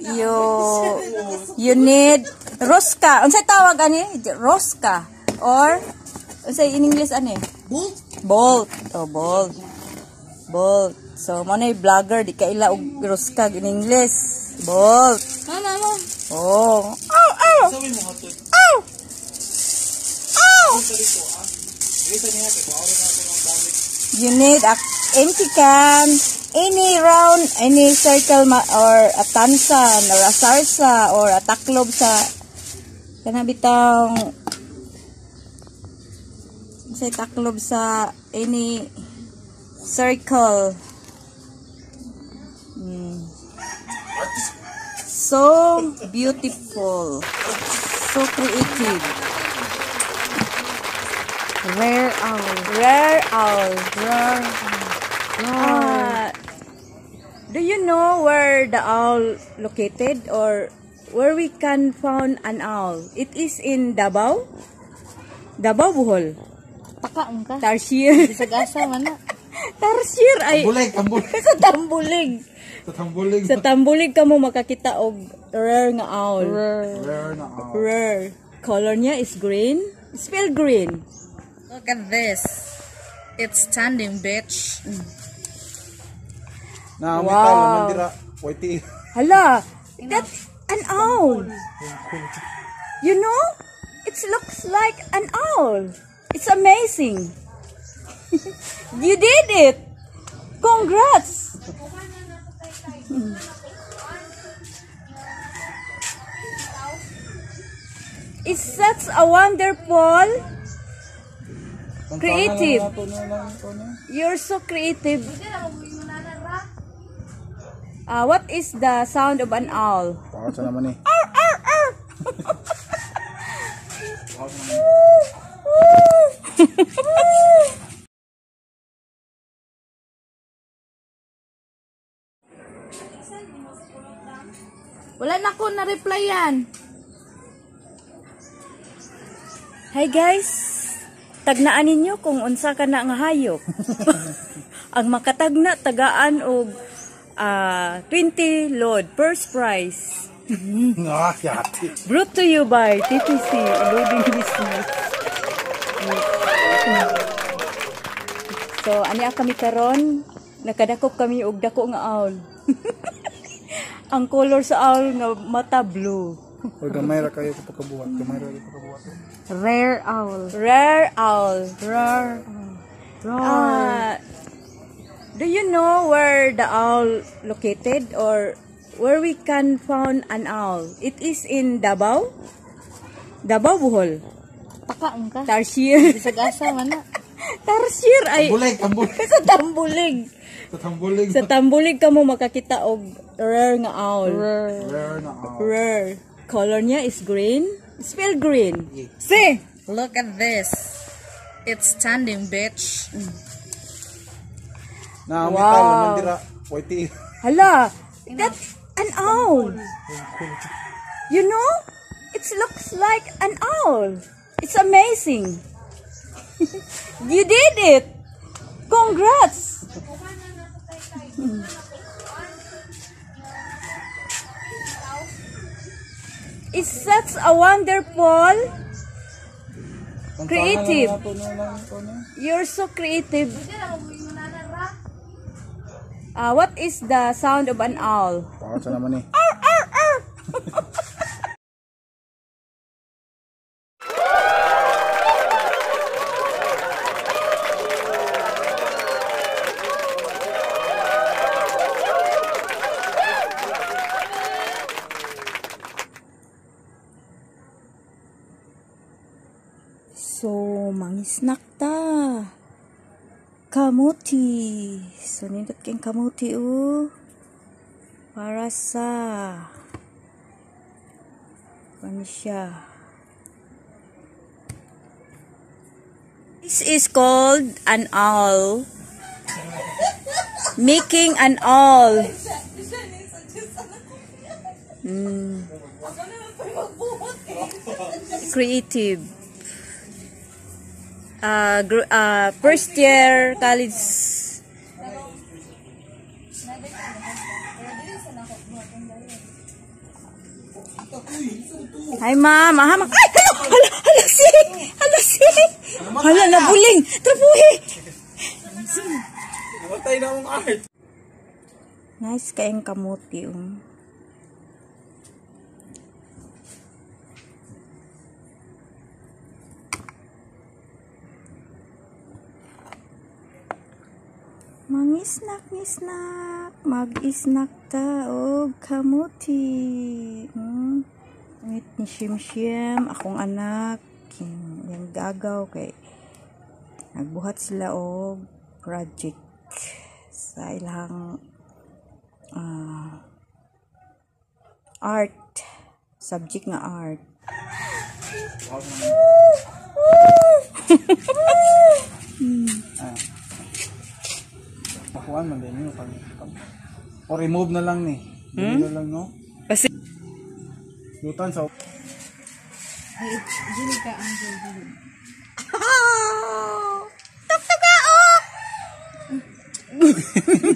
you you need roska unsay tawag ani? Roska or unsay in English ani? Bolt? bolt. Oh bolt. Bolt. So mo na vlogger di kaila og roska in English. Bolt. Ano, ano? oh. Ow ow. Sabi mo hatod. ng balik. you need a empty can any round any circle ma or a tansan or a sarsa or a taklob sa kana bitang sa taklob sa any circle. Hmm. so beautiful. So creative. Rare owl rare owl rare Ah, do you know where the owl located or where we can found an owl? It is in Davao. Davao Bohol. Pakaon ka. Tarsier. Bisag-asa man na. Tarsier ay Tambulig, tambulig. sa Tambulig. Tambulig. Sa Tambulig ka mo makakita og rare nga owl. Rare na ako. Rare. Color niya is green. Spell green. Look at this. It's standing, bitch. Na, Wow. metal naman dira. Whitey. Hala, that's an owl. You know, it looks like an owl. It's amazing. you did it. Congrats. It's such a wonderful, Creative. you're so creative. Uh, what is the sound of an owl? Pakot sa naman eh. Arr, arr, arr. Wala na ko na-replyan. Hi guys, tagnaan ninyo kung unsa ka na nga hayop. Ang makatagna tagaan og ah, 20 load first prize. Ah, yati. Brought to you by TTC Loading Business. So, ani kami karon, nakadakop kami og dako nga owl. Ang color sa owl nga mata blue. Huwag gamay ra kayo sa pagkabuhat. Gamay ra kayo pagkabuhat. Rare owl. Rare owl. Rare. Ah, do you know where the owl located or where we can found an owl? It is in Davao. Davao Bohol. Pakaon ka. Tarsier. Bisag-asa man na. Tarsier ay Tambulig, tambulig. sa Tambulig. Sa tambulig. Sa Tambulig ka mo makakita og rare nga owl. Rare. Rare na ako. Rare. Color niya is green. Spell green. See? Look at this. It's standing, bitch. Na, metal Wow. naman dira. Whitey. Hala, that's an owl. You know, it looks like an owl. It's amazing. you did it. Congrats. It's such a wonderful, Creative. you're so creative. Uh, what is the sound of an owl? Pakot sa naman eh. Arr, arr, arr. So, mangisnak ta. Kamuti. So, nindot kayong kamuti, oh. Para sa... Ano siya? This is called an owl. Making an owl. Mm. Creative. Uh, uh, first year college Hi, ma'am. Aha, ma- Ay, hala, hala, hala, si, hala, si. Hala, nabuling. Trapuhi. Namatay na akong art. Nice kayong kamuti, um. Mangisnak, ngisnak, mag-isnak ta og kamuti. Hmm. Ngit ni Shim akong anak, yung, gagaw kay nagbuhat sila og project sa ilang ah, art subject nga art o remove na lang ni. Hmm? na lang no. kasi Lutan sa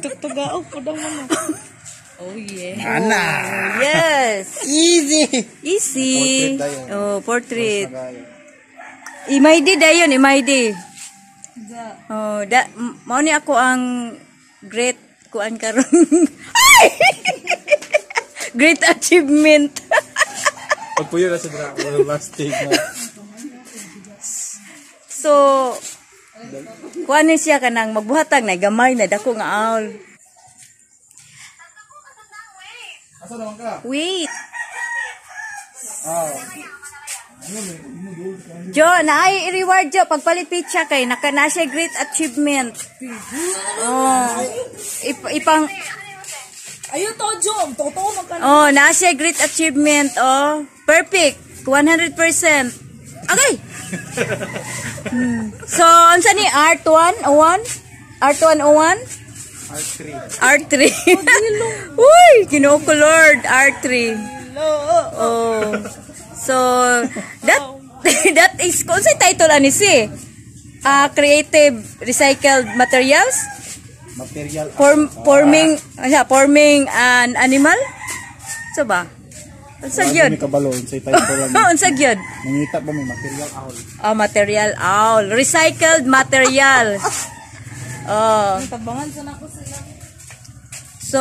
Tugtugao po daw mo. Oh yeah. Ana! Yes. Easy! Easy. Portrait. Oh, portrait. Imaydi dayon, imaydi. Oh, da mao ni ako ang great kuan karon. Great achievement. Pagpuyo na. Well, last stage na. so kuan ni siya kanang magbuhatag na gamay na dako nga awl. Asa naman ka? Wait. Ah. Jo, naay i-reward Jo pagpalit pizza kay naka na siya great achievement. Oh. Ip, ipang Ayo to, Jom. Totoo man ka. Oh, na siya great achievement. Oh, perfect. 100%. Okay. Hmm. So, unsa ni art 1 o 1? Art 1 o 1? Art 3. Art 3. Uy, kinukulord art 3. Oh. So, that that is kung sa title ani si? Ah, creative recycled materials Material. form forming ano forming an animal. So ba? Unsa gyud? may kabalo. Sa title lang. Unsa gyud? Nangita ba may material owl? Oh, material owl. Recycled material. Oh. Tabangan sa nako sila. So,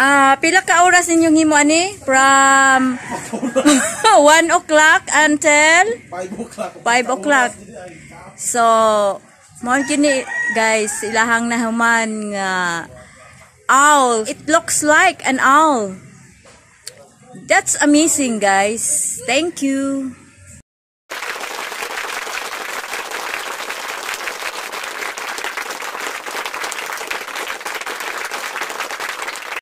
ah pila ka oras ninyong himo ani? From 1 o'clock until 5 o'clock. 5 o'clock. So, mo kini guys, ilahang nahuman nga owl. It looks like an owl. That's amazing, guys. Thank you.